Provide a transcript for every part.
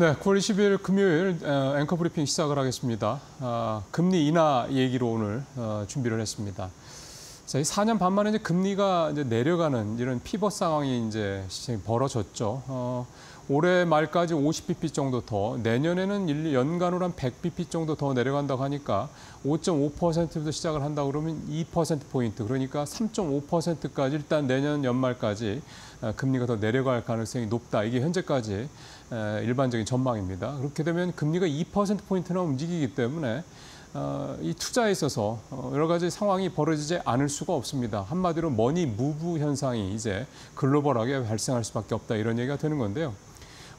네, 9월 20일 금요일 어, 앵커 브리핑 시작을 하겠습니다. 아, 금리 인하 얘기로 오늘 어, 준비를 했습니다. 자, 이 4년 반 만에 이제 금리가 이제 내려가는 이런 피벗 상황이 이제 벌어졌죠. 어, 올해 말까지 50bp 정도 더, 내년에는 연간으로 한 100bp 정도 더 내려간다고 하니까 5.5%부터 시작을 한다 그러면 2%포인트, 그러니까 3.5%까지 일단 내년 연말까지 어, 금리가 더 내려갈 가능성이 높다. 이게 현재까지 일반적인 전망입니다. 그렇게 되면 금리가 2%포인트나 움직이기 때문에 어, 이 투자에 있어서 어, 여러 가지 상황이 벌어지지 않을 수가 없습니다. 한마디로 머니 무브 현상이 이제 글로벌하게 발생할 수밖에 없다 이런 얘기가 되는 건데요.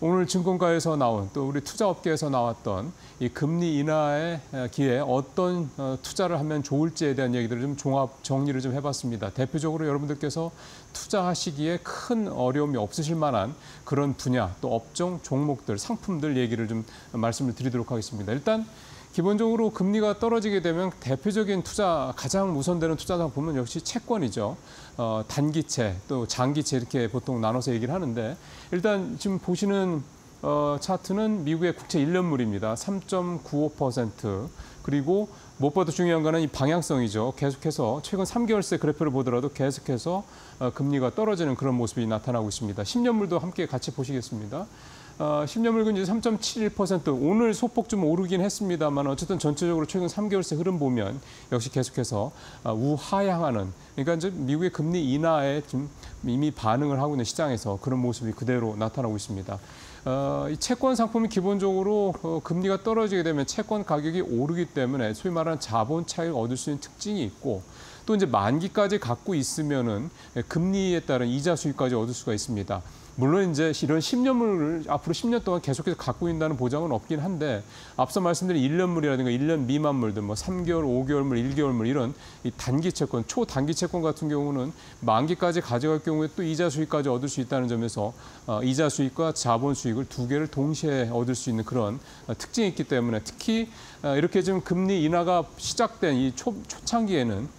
오늘 증권가에서 나온 또 우리 투자업계에서 나왔던 이 금리 인하의 기회에 어떤 어, 투자를 하면 좋을지에 대한 얘기들을 좀 종합 정리를 좀 해봤습니다. 대표적으로 여러분들께서 투자하시기에 큰 어려움이 없으실 만한 그런 분야 또 업종 종목들 상품들 얘기를 좀 말씀을 드리도록 하겠습니다. 일단 기본적으로 금리가 떨어지게 되면 대표적인 투자 가장 우선되는 투자 상품은 역시 채권이죠. 어, 단기채 또 장기채 이렇게 보통 나눠서 얘기를 하는데 일단 지금 보시는 어, 차트는 미국의 국채 1년물입니다. 3.95% 그리고 무엇보다 중요한 거는 이 방향성이죠. 계속해서 최근 3개월새 그래프를 보더라도 계속해서 어, 금리가 떨어지는 그런 모습이 나타나고 있습니다. 10년물도 함께 같이 보시겠습니다. 어, 10년 물건지 3.71% 오늘 소폭 좀 오르긴 했습니다만 어쨌든 전체적으로 최근 3개월새 흐름 보면 역시 계속해서 어, 우하향하는 그러니까 이제 미국의 금리 인하에 좀 이미 반응을 하고 있는 시장에서 그런 모습이 그대로 나타나고 있습니다. 어, 이 채권 상품이 기본적으로 어, 금리가 떨어지게 되면 채권 가격이 오르기 때문에 소위 말하는 자본 차익을 얻을 수 있는 특징이 있고 또 이제 만기까지 갖고 있으면은 금리에 따른 이자 수익까지 얻을 수가 있습니다. 물론 이제 이런 10년물을 앞으로 10년 동안 계속해서 갖고 있다는 보장은 없긴 한데 앞서 말씀드린 1년물이라든가 1년 미만물들 뭐 3개월, 5개월물, 1개월물 이런 이 단기 채권, 초단기 채권 같은 경우는 만기까지 가져갈 경우에 또 이자 수익까지 얻을 수 있다는 점에서 어, 이자 수익과 자본 수익을 두 개를 동시에 얻을 수 있는 그런 어, 특징이 있기 때문에 특히 어, 이렇게 지금 금리 인하가 시작된 이 초, 초창기에는 어,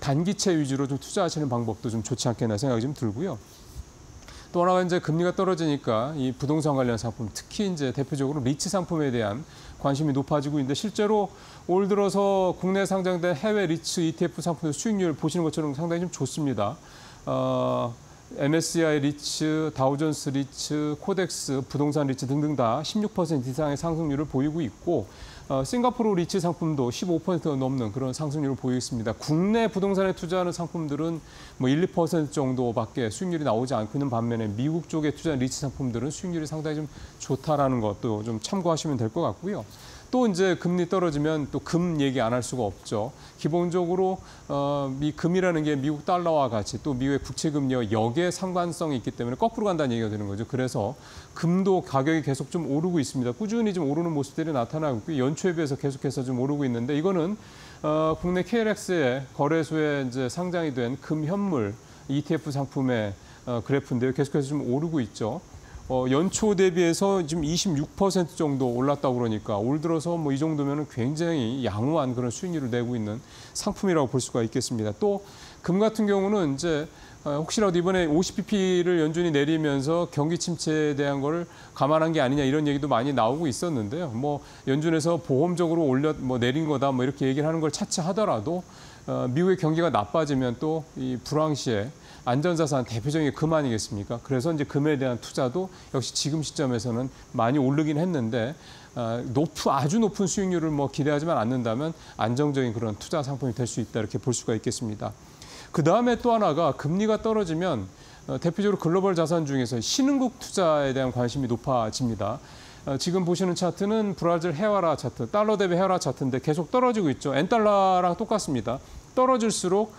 단기채 위주로 좀 투자하시는 방법도 좀 좋지 않겠나 생각이 좀 들고요. 또 하나가 이제 금리가 떨어지니까 이 부동산 관련 상품, 특히 이제 대표적으로 리츠 상품에 대한 관심이 높아지고 있는데 실제로 올 들어서 국내 상장된 해외 리츠 ETF 상품의 수익률 보시는 것처럼 상당히 좀 좋습니다. 어, MSCI 리츠, 다우존스 리츠, KODEX, 부동산 리츠 등등 다 16% 이상의 상승률을 보이고 있고 어, 싱가포르 리츠 상품도 15%가 넘는 그런 상승률을 보이고 있습니다. 국내 부동산에 투자하는 상품들은 뭐 1, 2% 정도밖에 수익률이 나오지 않고 있는 반면에 미국 쪽에 투자한 리츠 상품들은 수익률이 상당히 좀 좋다라는 것도 좀 참고하시면 될 것 같고요. 또 이제 금리 떨어지면 또 금 얘기 안 할 수가 없죠. 기본적으로 어, 미 금이라는 게 미국 달러와 같이 또 미국의 국채 금리와 역의 상관성이 있기 때문에 거꾸로 간다는 얘기가 되는 거죠. 그래서 금도 가격이 계속 좀 오르고 있습니다. 꾸준히 좀 오르는 모습들이 나타나고 있고 연초에 비해서 계속해서 좀 오르고 있는데 이거는 어, 국내 KLX의 거래소에 이제 상장이 된 금 현물 ETF 상품의 어, 그래프인데요. 계속해서 좀 오르고 있죠. 어, 연초 대비해서 지금 26% 정도 올랐다고 그러니까 올 들어서 뭐 이 정도면 굉장히 양호한 그런 수익률을 내고 있는 상품이라고 볼 수가 있겠습니다. 또 금 같은 경우는 이제 어, 혹시라도 이번에 50pp를 연준이 내리면서 경기 침체에 대한 걸 감안한 게 아니냐 이런 얘기도 많이 나오고 있었는데요. 뭐 연준에서 보험적으로 올려 뭐 내린 거다 뭐 이렇게 얘기를 하는 걸 차치하더라도 어, 미국의 경기가 나빠지면 또 이 불황시에 안전자산 대표적인 게 금 아니겠습니까? 그래서 이제 금에 대한 투자도 역시 지금 시점에서는 많이 오르긴 했는데 어, 높은 아주 높은 수익률을 뭐 기대하지만 않는다면 안정적인 그런 투자 상품이 될 수 있다 이렇게 볼 수가 있겠습니다. 그 다음에 또 하나가 금리가 떨어지면 어, 대표적으로 글로벌 자산 중에서 신흥국 투자에 대한 관심이 높아집니다. 어, 지금 보시는 차트는 브라질 헤아라 차트, 달러 대비 헤아라 차트인데 계속 떨어지고 있죠. 엔달러랑 똑같습니다. 떨어질수록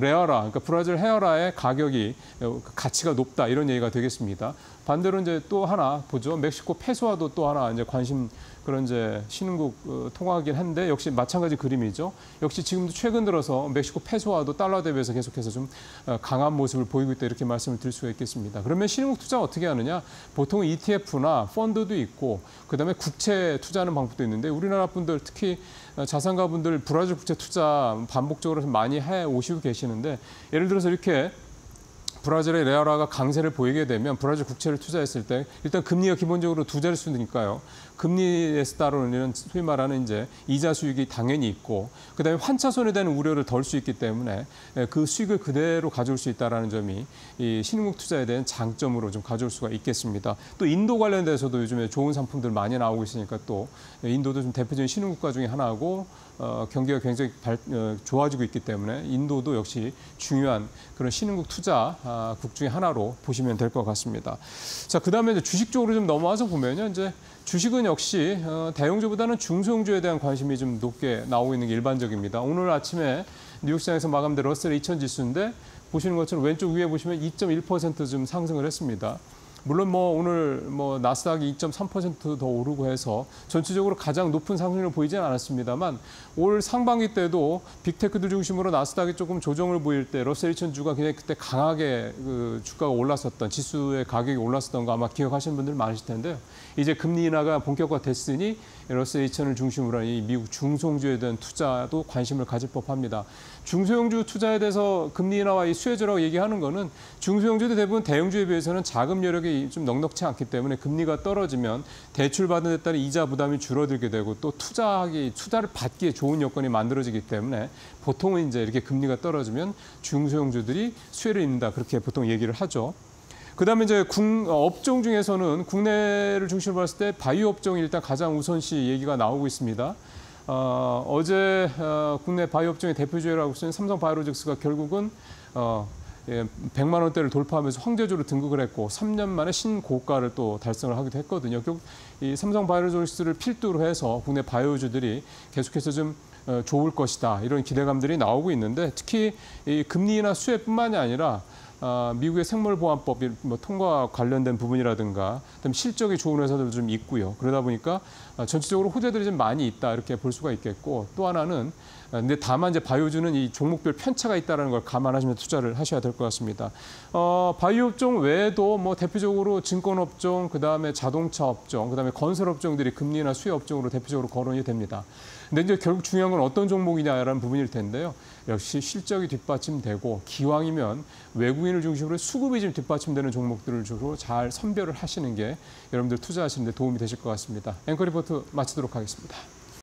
레아라, 그러니까 브라질 헤어라의 가격이 어, 가치가 높다 이런 얘기가 되겠습니다. 반대로 이제 또 하나 보죠. 멕시코 페소와도 또 하나 이제 관심 그런 이제 신흥국 어, 통화하긴 한데 역시 마찬가지 그림이죠. 역시 지금도 최근 들어서 멕시코 페소와도 달러 대비해서 계속해서 좀 어, 강한 모습을 보이고 있다 이렇게 말씀을 드릴 수가 있겠습니다. 그러면 신흥국 투자 어떻게 하느냐? 보통 ETF나 펀드도 있고 그다음에 국채 투자하는 방법도 있는데 우리나라 분들 특히 자산가분들 브라질 국채 투자 반복적으로 많이 해 오시고 계시는데 예를 들어서 이렇게 브라질의 레아라가 강세를 보이게 되면 브라질 국채를 투자했을 때 일단 금리가 기본적으로 두 자릿수니까요. 금리에 따르는 소위 말하는 이제 이자 수익이 당연히 있고 그다음에 환차 손에 대한 우려를 덜 수 있기 때문에 예, 그 수익을 그대로 가져올 수 있다라는 점이 이 신흥국 투자에 대한 장점으로 좀 가져올 수가 있겠습니다. 또 인도 관련돼서도 요즘에 좋은 상품들 많이 나오고 있으니까 또 인도도 좀 대표적인 신흥국가 중에 하나고 어, 경기가 굉장히 발, 어, 좋아지고 있기 때문에 인도도 역시 중요한 그런 신흥국 투자 국 아, 중에 하나로 보시면 될 것 같습니다. 자, 그 다음에 주식 쪽으로 좀 넘어와서 보면요. 이제 주식은 역시 어, 대형주보다는 중소형주에 대한 관심이 좀 높게 나오고 있는 게 일반적입니다. 오늘 아침에 뉴욕 시장에서 마감된 러셀 2000 지수인데 보시는 것처럼 왼쪽 위에 보시면 2.1%좀 상승을 했습니다. 물론 뭐 오늘 뭐 나스닥이 2.3%더 오르고 해서 전체적으로 가장 높은 상승을 보이지는 않았습니다만 올 상반기 때도 빅테크들 중심으로 나스닥이 조금 조정을 보일 때 러셀 2000주가 굉장히 그때 강하게 그 주가가 올랐었던 지수의 가격이 올랐었던 거 아마 기억하시는 분들 많으실 텐데요. 이제 금리 인하가 본격화됐으니 러셀 2000을 중심으로 한 이 미국 중소형주에 대한 투자도 관심을 가질 법합니다. 중소형주 투자에 대해서 금리 인하와 이 수혜주라고 얘기하는 거는 중소형주도 대부분 대형주에 비해서는 자금 여력이 좀 넉넉치 않기 때문에 금리가 떨어지면 대출 받는 데 따른 이자 부담이 줄어들게 되고 또 투자하기 투자를 받기에 좋은 여건이 만들어지기 때문에 보통은 이제 이렇게 금리가 떨어지면 중소형주들이 수혜를 입는다 그렇게 보통 얘기를 하죠. 그다음에 이제 국, 업종 중에서는 국내를 중심으로 봤을 때 바이오 업종이 일단 가장 우선시 얘기가 나오고 있습니다. 어, 어제 어, 국내 바이오 업종의 대표주라고 쓰는 삼성 바이오로직스가 결국은 어, 예, 100만 원대를 돌파하면서 황제주로 등극을 했고 3년 만에 신고가를 또 달성을 하기도 했거든요. 결국 이 삼성 바이오로직스를 필두로 해서 국내 바이오주들이 계속해서 좀 어, 좋을 것이다 이런 기대감들이 나오고 있는데 특히 이 금리나 수혜뿐만이 아니라 어, 미국의 생물보안법 뭐 통과 관련된 부분이라든가 그다음 실적이 좋은 회사들도 좀 있고요. 그러다 보니까 어, 전체적으로 호재들이 좀 많이 있다 이렇게 볼 수가 있겠고 또 하나는 어, 근데 다만 이제 바이오주는 이 종목별 편차가 있다는 걸 감안하시면서 투자를 하셔야 될 것 같습니다. 어, 바이오 업종 외에도 뭐 대표적으로 증권 업종, 그 다음에 자동차 업종, 그 다음에 건설 업종들이 금리나 수혜 업종으로 대표적으로 거론이 됩니다. 근데 이제 결국 중요한 건 어떤 종목이냐라는 부분일 텐데요. 역시 실적이 뒷받침되고 기왕이면 외국인을 중심으로 수급이 좀 뒷받침되는 종목들을 주로 잘 선별을 하시는 게 여러분들 투자하시는 데 도움이 되실 것 같습니다. 앵커 리포트 마치도록 하겠습니다.